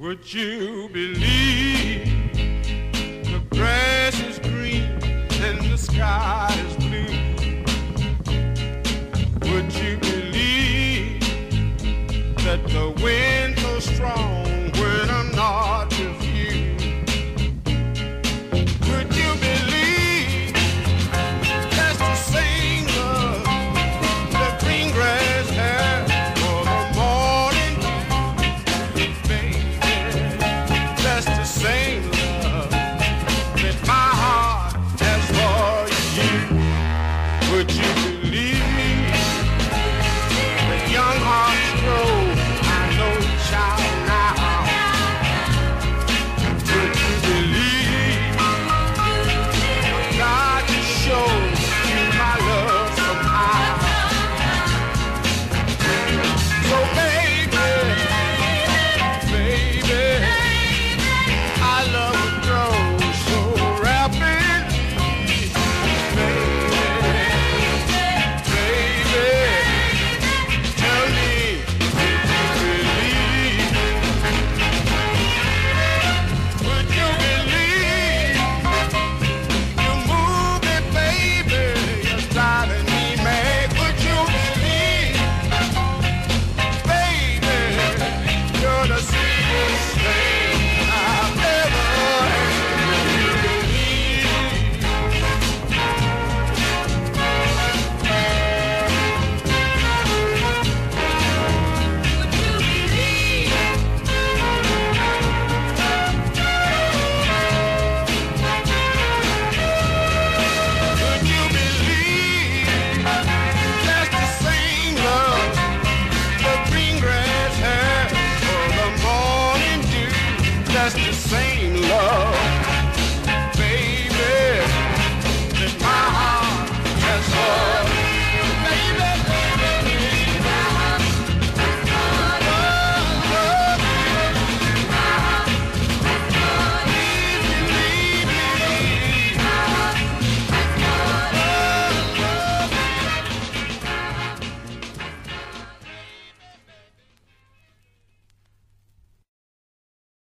Would you believe? Would you believe me? With young hearts grow. just the same, love.